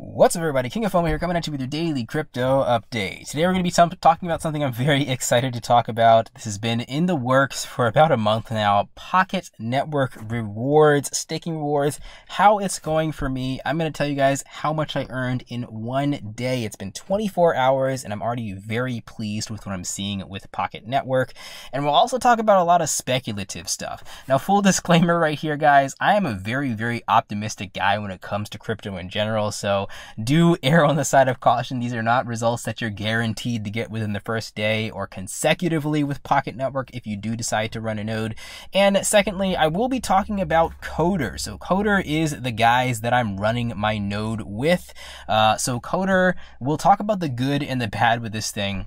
What's up, everybody? King of FOMO here, coming at you with your daily crypto update. Today, we're going to be talking about something I'm very excited to talk about. This has been in the works for about a month now. Pocket Network rewards, staking rewards, how it's going for me. I'm going to tell you guys how much I earned in one day. It's been 24 hours, and I'm already very pleased with what I'm seeing with Pocket Network. And we'll also talk about a lot of speculative stuff. Now, full disclaimer right here, guys, I am a very, very optimistic guy when it comes to crypto in general. So do err on the side of caution. These are not results that you're guaranteed to get within the first day or consecutively with Pocket Network if you do decide to run a node. And secondly, I will be talking about Coder. So Coder is the guys that I'm running my node with. Uh, so Coder, we'll talk about the good and the bad with this thing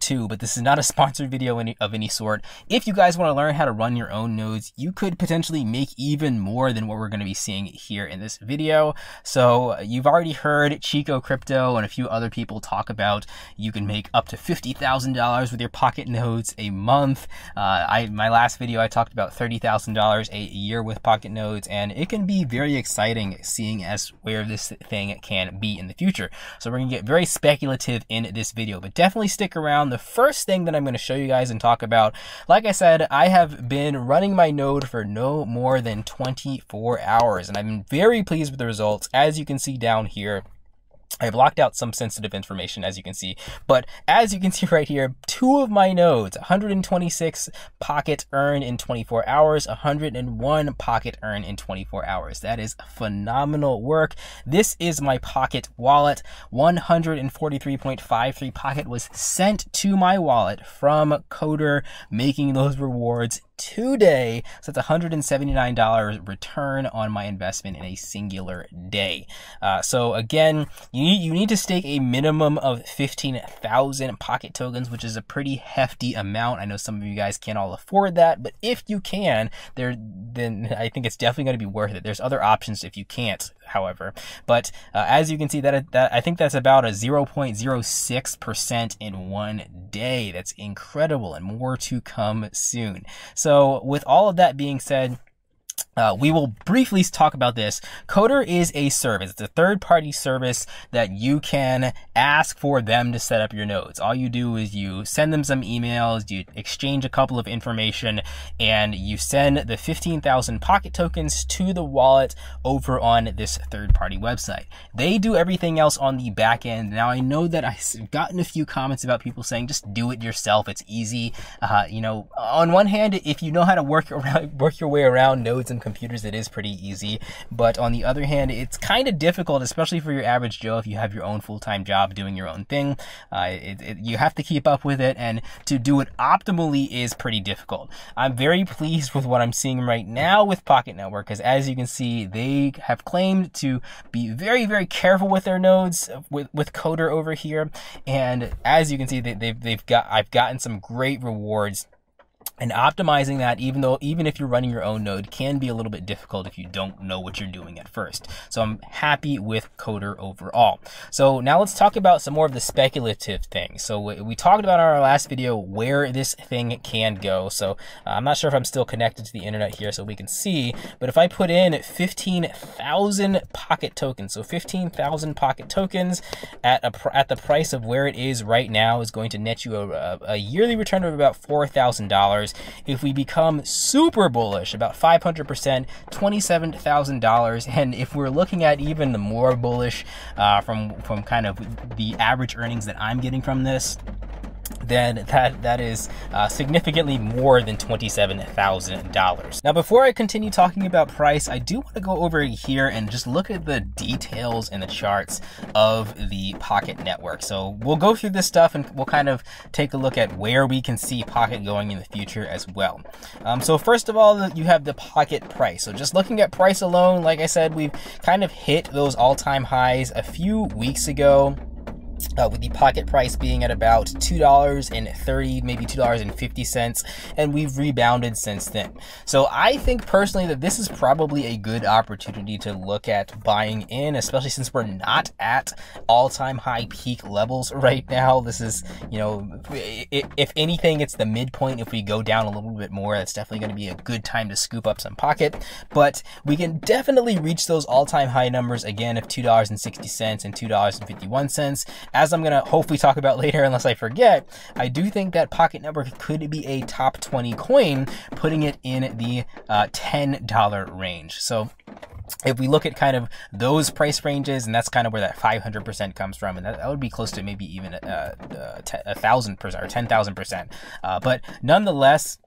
too, but this is not a sponsored video any, of any sort. If you guys want to learn how to run your own nodes, you could potentially make even more than what we're going to be seeing here in this video. So you've already heard Chico Crypto and a few other people talk about you can make up to $50,000 with your pocket nodes a month. Uh, I My last video, I talked about $30,000 a year with pocket nodes, and it can be very exciting seeing as where this thing can be in the future. So we're going to get very speculative in this video, but definitely stick around the first thing that I'm going to show you guys and talk about, like I said, I have been running my node for no more than 24 hours, and I've been very pleased with the results. As you can see down here, I've locked out some sensitive information, as you can see. But as you can see right here, two of my nodes, 126 pocket earn in 24 hours, 101 pocket earn in 24 hours. That is phenomenal work. This is my pocket wallet. 143.53 pocket was sent to my wallet from Coder, making those rewards today. So that's $179 return on my investment in a singular day. Uh, so again, you need, you need to stake a minimum of 15,000 pocket tokens, which is a pretty hefty amount. I know some of you guys can't all afford that, but if you can, there, then I think it's definitely going to be worth it. There's other options if you can't, however. But uh, as you can see, that, that I think that's about a 0.06% in one day. That's incredible and more to come soon. So so with all of that being said, uh, we will briefly talk about this. Coder is a service. It's a third party service that you can ask for them to set up your nodes. All you do is you send them some emails, you exchange a couple of information, and you send the 15,000 pocket tokens to the wallet over on this third party website. They do everything else on the back end. Now, I know that I've gotten a few comments about people saying just do it yourself. It's easy. Uh, you know, on one hand, if you know how to work around, work your way around nodes and computers, it is pretty easy. But on the other hand, it's kind of difficult, especially for your average Joe if you have your own full-time job doing your own thing. Uh, it, it, you have to keep up with it, and to do it optimally is pretty difficult. I'm very pleased with what I'm seeing right now with Pocket Network, because as you can see, they have claimed to be very, very careful with their nodes with, with Coder over here. And as you can see, they, they've, they've got, I've gotten some great rewards and optimizing that even though even if you're running your own node can be a little bit difficult if you don't know what you're doing at first. So i'm happy with coder overall. So now let's talk about some more of the speculative things. So we talked about in our last video where this thing can go. So uh, i'm not sure if i'm still connected to the internet here so we can see but if i put in 15000 pocket tokens so 15000 pocket tokens at a at the price of where it is right now is going to net you a, a yearly return of about four thousand dollars if we become super bullish, about 500%, $27,000. And if we're looking at even the more bullish uh, from, from kind of the average earnings that I'm getting from this, then that that is uh, significantly more than $27,000. Now, before I continue talking about price, I do want to go over here and just look at the details and the charts of the Pocket network. So we'll go through this stuff and we'll kind of take a look at where we can see Pocket going in the future as well. Um, so first of all, you have the Pocket price. So just looking at price alone, like I said, we've kind of hit those all-time highs a few weeks ago uh, with the pocket price being at about $2.30, maybe $2.50, and we've rebounded since then. So I think personally that this is probably a good opportunity to look at buying in, especially since we're not at all time high peak levels right now. This is, you know, if anything, it's the midpoint. If we go down a little bit more, that's definitely going to be a good time to scoop up some pocket, but we can definitely reach those all time high numbers again of $2.60 and $2.51 as I'm going to hopefully talk about later, unless I forget, I do think that Pocket Network could be a top 20 coin, putting it in the uh, $10 range. So if we look at kind of those price ranges, and that's kind of where that 500% comes from, and that, that would be close to maybe even uh, uh, a thousand percent or 10,000%. Uh, but nonetheless,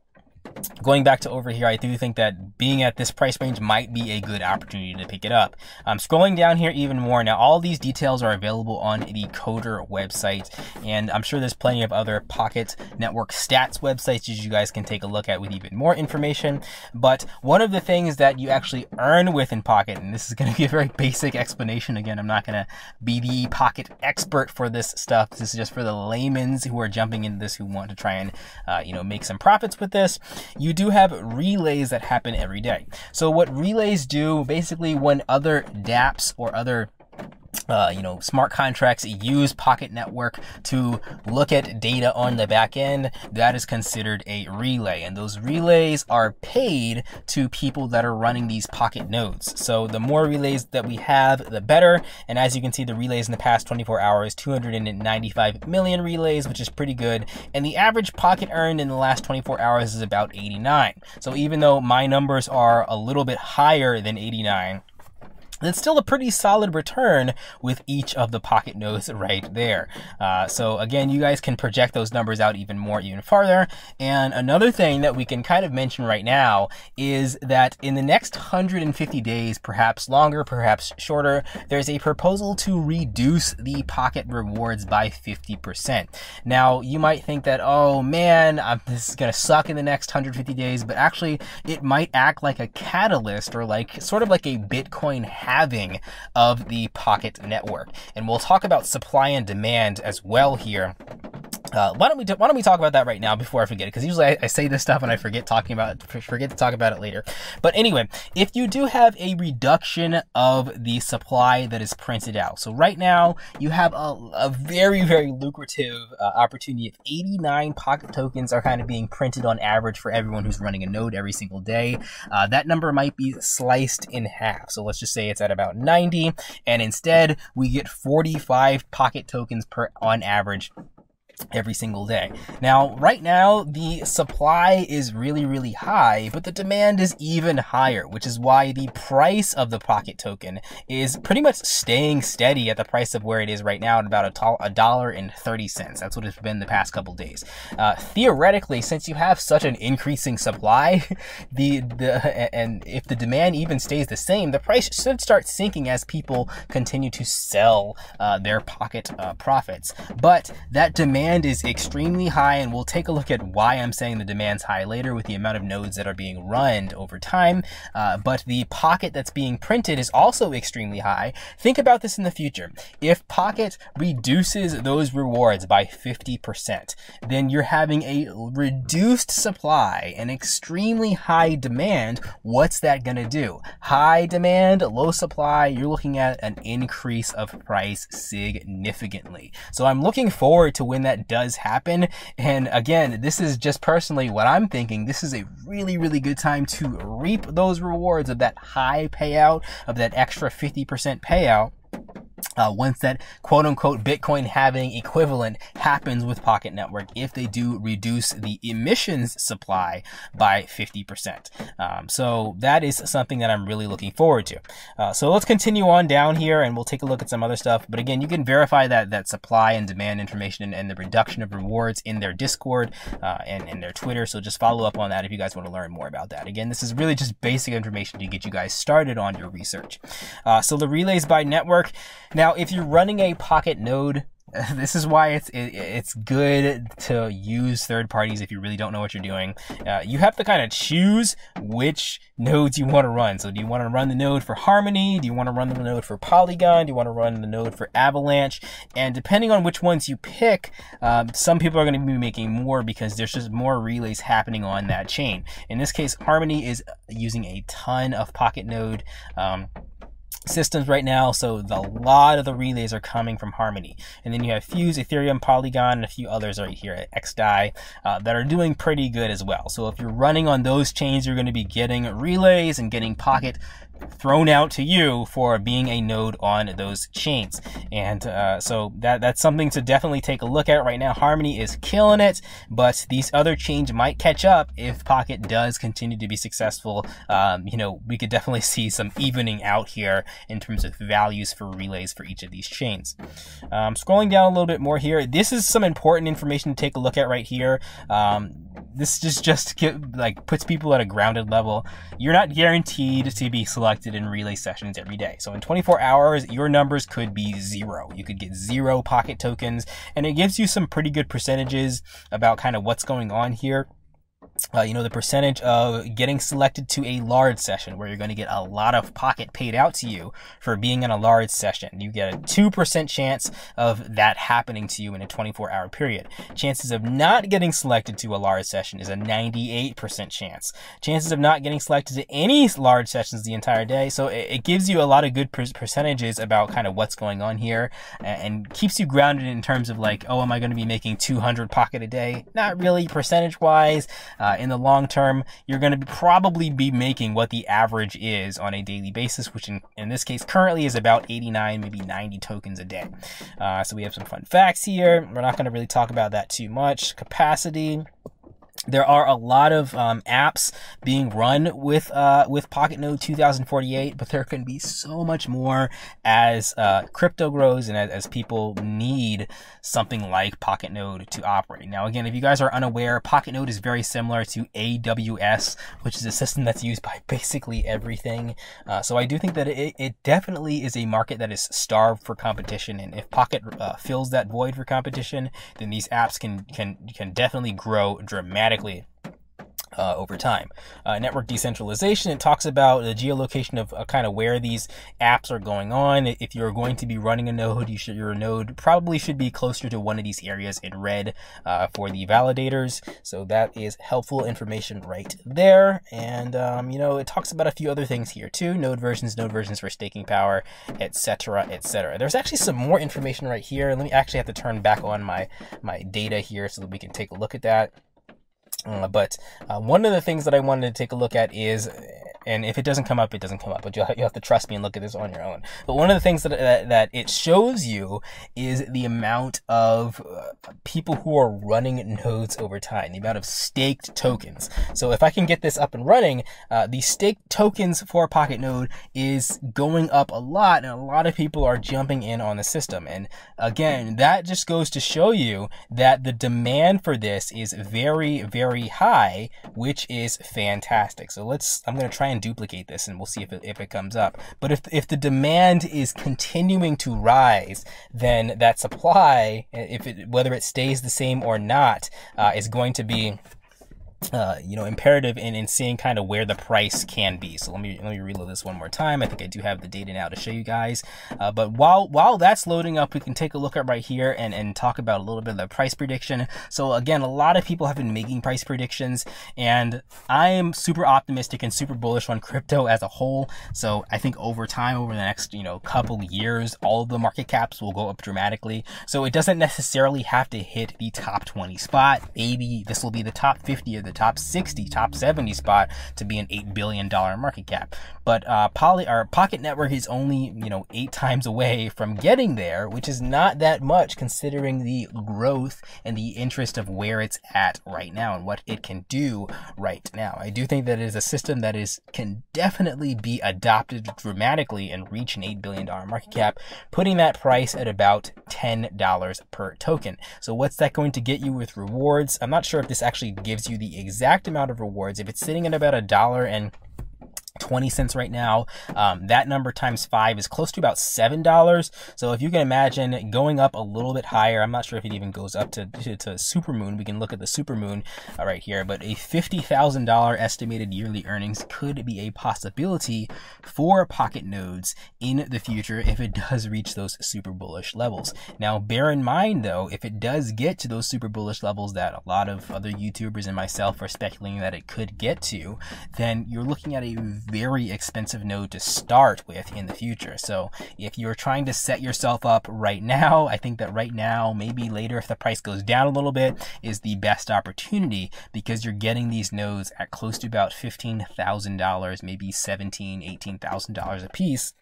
going back to over here, I do think that being at this price range might be a good opportunity to pick it up. I'm scrolling down here even more. Now, all these details are available on the Coder website, and I'm sure there's plenty of other Pocket Network stats websites that you guys can take a look at with even more information. But one of the things that you actually earn with in Pocket, and this is going to be a very basic explanation. Again, I'm not going to be the Pocket expert for this stuff. This is just for the laymen's who are jumping into this who want to try and, uh, you know, make some profits with this you do have relays that happen every day. So what relays do, basically when other dApps or other uh, you know, smart contracts use Pocket Network to look at data on the back end. That is considered a relay. And those relays are paid to people that are running these Pocket nodes. So the more relays that we have, the better. And as you can see, the relays in the past 24 hours, 295 million relays, which is pretty good. And the average Pocket earned in the last 24 hours is about 89. So even though my numbers are a little bit higher than 89, it's still a pretty solid return with each of the pocket nodes right there. Uh, so again, you guys can project those numbers out even more, even farther. And another thing that we can kind of mention right now is that in the next 150 days, perhaps longer, perhaps shorter, there's a proposal to reduce the pocket rewards by 50%. Now, you might think that, oh man, I'm, this is going to suck in the next 150 days, but actually it might act like a catalyst or like sort of like a Bitcoin halving of the Pocket network. And we'll talk about supply and demand as well here. Uh, why don't we why don't we talk about that right now before I forget it? Because usually I, I, say this stuff and I forget talking about it, forget to talk about it later. But anyway, if you do have a reduction of the supply that is printed out, so right now you have a, a very very lucrative uh, opportunity. If 89 pocket tokens are kind of being printed on average for everyone who's running a node every single day, uh, that number might be sliced in half. So let's just say it's at about 90, and instead we get 45 pocket tokens per on average every single day. Now, right now, the supply is really, really high, but the demand is even higher, which is why the price of the pocket token is pretty much staying steady at the price of where it is right now at about a dollar and 30 cents. That's what it's been the past couple days. Uh, theoretically, since you have such an increasing supply, the, the, and if the demand even stays the same, the price should start sinking as people continue to sell uh, their pocket uh, profits. But that demand demand is extremely high, and we'll take a look at why I'm saying the demand's high later with the amount of nodes that are being run over time. Uh, but the Pocket that's being printed is also extremely high. Think about this in the future. If Pocket reduces those rewards by 50%, then you're having a reduced supply and extremely high demand. What's that going to do? High demand, low supply, you're looking at an increase of price significantly. So I'm looking forward to when that does happen. And again, this is just personally what I'm thinking. This is a really, really good time to reap those rewards of that high payout, of that extra 50% payout uh, once that quote unquote Bitcoin halving equivalent happens with Pocket Network if they do reduce the emissions supply by 50%. Um, so that is something that I'm really looking forward to. Uh, so let's continue on down here and we'll take a look at some other stuff. But again, you can verify that, that supply and demand information and the reduction of rewards in their Discord uh, and, and their Twitter. So just follow up on that if you guys want to learn more about that. Again, this is really just basic information to get you guys started on your research. Uh, so the relays by network. Now, if you're running a Pocket node, this is why it's it, it's good to use third parties if you really don't know what you're doing. Uh, you have to kind of choose which nodes you want to run. So do you want to run the node for Harmony? Do you want to run the node for Polygon? Do you want to run the node for Avalanche? And depending on which ones you pick, um, some people are going to be making more because there's just more relays happening on that chain. In this case, Harmony is using a ton of Pocket Node. Um, systems right now. So the, a lot of the relays are coming from Harmony. And then you have Fuse, Ethereum, Polygon, and a few others right here at XDAI uh, that are doing pretty good as well. So if you're running on those chains, you're going to be getting relays and getting Pocket thrown out to you for being a node on those chains. And uh, so that that's something to definitely take a look at right now. Harmony is killing it, but these other chains might catch up if Pocket does continue to be successful. Um, you know, we could definitely see some evening out here in terms of values for relays for each of these chains. Um, scrolling down a little bit more here, this is some important information to take a look at right here. Um, this just just get, like puts people at a grounded level. You're not guaranteed to be selected in relay sessions every day. So in 24 hours, your numbers could be zero. You could get zero pocket tokens, and it gives you some pretty good percentages about kind of what's going on here uh, you know, the percentage of getting selected to a large session where you're going to get a lot of pocket paid out to you for being in a large session. You get a 2% chance of that happening to you in a 24 hour period. Chances of not getting selected to a large session is a 98% chance. Chances of not getting selected to any large sessions the entire day. So it, it gives you a lot of good per- percentages about kind of what's going on here and, and keeps you grounded in terms of like, oh, am I going to be making 200 pocket a day? Not really percentage wise. Uh, in the long term, you're going to probably be making what the average is on a daily basis, which in, in this case currently is about 89, maybe 90 tokens a day. Uh, so we have some fun facts here. We're not going to really talk about that too much. Capacity there are a lot of um, apps being run with uh, with Pocket Node 2048, but there can be so much more as uh, crypto grows and as, as, people need something like Pocket Node to operate. Now, again, if you guys are unaware, Pocket Node is very similar to AWS, which is a system that's used by basically everything. Uh, so I do think that it, it, definitely is a market that is starved for competition, and if Pocket uh, fills that void for competition, then these apps can can can definitely grow dramatically dramatically uh, over time. Uh, network decentralization, it talks about the geolocation of uh, kind of where these apps are going on. If you're going to be running a node, you should, your node probably should be closer to one of these areas in red uh, for the validators. So that is helpful information right there. And, um, you know, it talks about a few other things here too. Node versions, node versions for staking power, etc., etc. There's actually some more information right here. Let me actually have to turn back on my, my data here so that we can take a look at that. Uh, but uh, one of the things that I wanted to take a look at is and if it doesn't come up, it doesn't come up. But you you have to trust me and look at this on your own. But one of the things that that, that it shows you is the amount of uh, people who are running nodes over time, the amount of staked tokens. So if I can get this up and running, uh, the staked tokens for Pocket Node is going up a lot, and a lot of people are jumping in on the system. And again, that just goes to show you that the demand for this is very, very high, which is fantastic. So let's. I'm going to try and duplicate this and we'll see if it, if it comes up. But if, if the demand is continuing to rise, then that supply, if it, whether it stays the same or not, uh, is going to be uh, you know, imperative in, in seeing kind of where the price can be. So let me let me reload this one more time. I think I do have the data now to show you guys. Uh, but while while that's loading up, we can take a look at right here and, and talk about a little bit of the price prediction. So again, a lot of people have been making price predictions, and I am super optimistic and super bullish on crypto as a whole. So I think over time, over the next you know couple years, all the market caps will go up dramatically. So it doesn't necessarily have to hit the top 20 spot. Maybe this will be the top 50 of the the top 60, top 70 spot to be an $8 billion market cap. But uh, Poly, our Pocket Network is only, you know, eight times away from getting there, which is not that much considering the growth and the interest of where it's at right now and what it can do right now. I do think that it is a system that is can definitely be adopted dramatically and reach an $8 billion market cap, putting that price at about $10 per token. So what's that going to get you with rewards? I'm not sure if this actually gives you the exact amount of rewards. If it's sitting at about a dollar and 20 cents right now. Um, that number times five is close to about $7. So if you can imagine going up a little bit higher, I'm not sure if it even goes up to, to, to. We can look at the supermoon uh, right here, but a $50,000 estimated yearly earnings could be a possibility for pocket nodes in the future if it does reach those super bullish levels. Now, bear in mind though, if it does get to those super bullish levels that a lot of other YouTubers and myself are speculating that it could get to, then you're looking at a very expensive node to start with in the future. So if you're trying to set yourself up right now, I think that right now, maybe later if the price goes down a little bit, is the best opportunity because you're getting these nodes at close to about $15,000, maybe $17,000, $18,000 a piece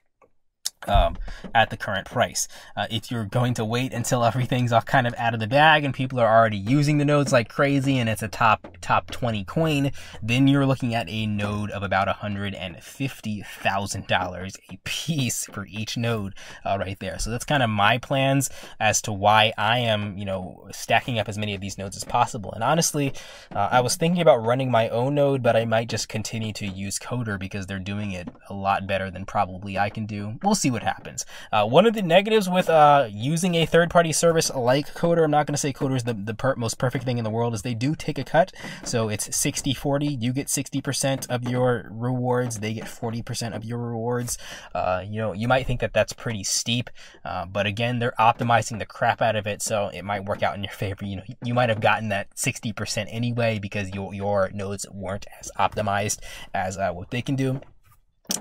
um, at the current price. Uh, if you're going to wait until everything's all kind of out of the bag and people are already using the nodes like crazy and it's a top top 20 coin, then you're looking at a node of about $150,000 a piece for each node uh, right there. So that's kind of my plans as to why I am, you know, stacking up as many of these nodes as possible. And honestly, uh, I was thinking about running my own node, but I might just continue to use Coder because they're doing it a lot better than probably I can do. We'll see what happens. Uh, one of the negatives with uh, using a third-party service like Coder, I'm not going to say Coder is the, the per most perfect thing in the world, is they do take a cut. So it's 60-40. You get 60% of your rewards. They get 40% of your rewards. Uh, you know, you might think that that's pretty steep, uh, but again, they're optimizing the crap out of it, so it might work out in your favor. You know, you might have gotten that 60% anyway because your, your nodes weren't as optimized as uh, what they can do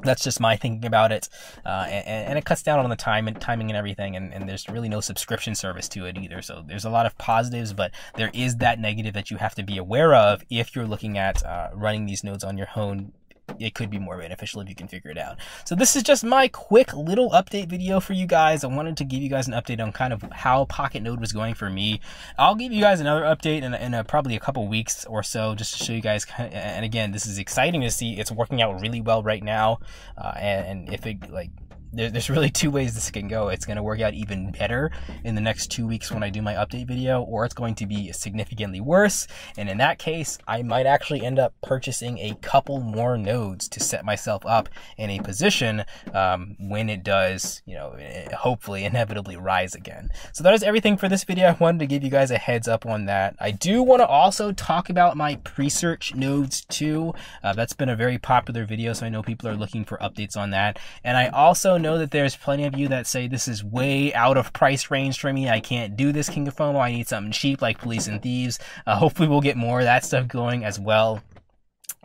that's just my thinking about it, uh, and, and, it cuts down on the time and timing and everything. And, and, there's really no subscription service to it either. So there's a lot of positives, but there is that negative that you have to be aware of if you're looking at uh, running these nodes on your own it could be more beneficial if you can figure it out. So this is just my quick little update video for you guys. I wanted to give you guys an update on kind of how Pocket Node was going for me. I'll give you guys another update in, in a, probably a couple weeks or so just to show you guys. And again, this is exciting to see. It's working out really well right now. Uh, and, and if it like there, there's really two ways this can go. It's going to work out even better in the next two weeks when I do my update video, or it's going to be significantly worse. And in that case, I might actually end up purchasing a couple more nodes to set myself up in a position um, when it does, you know, eh, hopefully inevitably rise again. So that is everything for this video. I wanted to give you guys a heads up on that. I do want to also talk about my Presearch nodes too. Uh, that's been a very popular video, so I know people are looking for updates on that. And I also know that there's plenty of you that say this is way out of price range for me. I can't do this King of FOMO. I need something cheap like Police and Thieves. Uh, hopefully we'll get more of that stuff going as well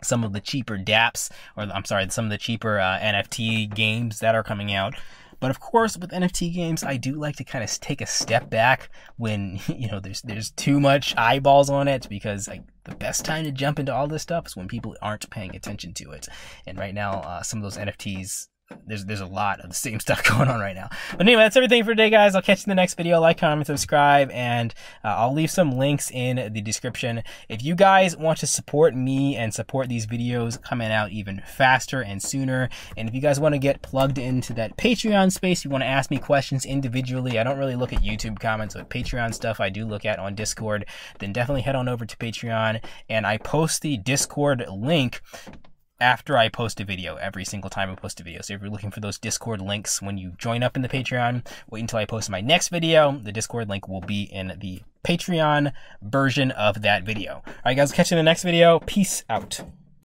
some of the cheaper dApps, or I'm sorry, some of the cheaper uh, NFT games that are coming out. But of course, with NFT games, I do like to kind of take a step back when you know there's there's too much eyeballs on it because like the best time to jump into all this stuff is when people aren't paying attention to it. And right now, uh, some of those NFTs there's there's a lot of the same stuff going on right now. But anyway, that's everything for today, guys. I'll catch you in the next video. Like, comment, subscribe, and uh, I'll leave some links in the description. If you guys want to support me and support these videos coming out even faster and sooner, and if you guys want to get plugged into that Patreon space, you want to ask me questions individually. I don't really look at YouTube comments, but Patreon stuff I do look at on Discord. Then definitely head on over to Patreon, and I post the Discord link after I post a video, every single time I post a video. So if you're looking for those Discord links when you join up in the Patreon, wait until I post my next video. The Discord link will be in the Patreon version of that video. All right, guys, catch you in the next video. Peace out.